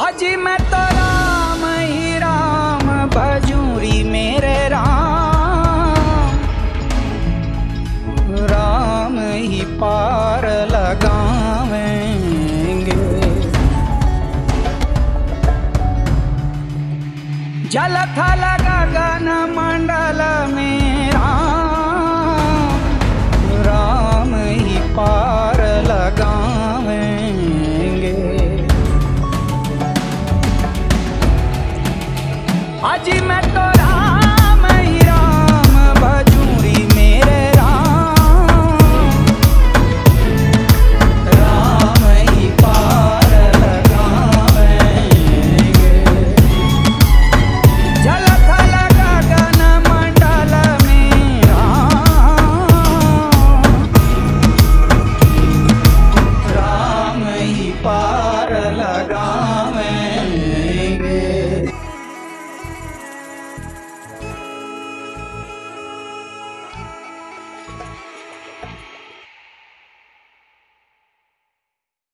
अजी मैं तो राम ही राम, भजूरी मेरे राम। राम ही पार लगावेंगे। जल थल गगन मंडल में आज मैं तो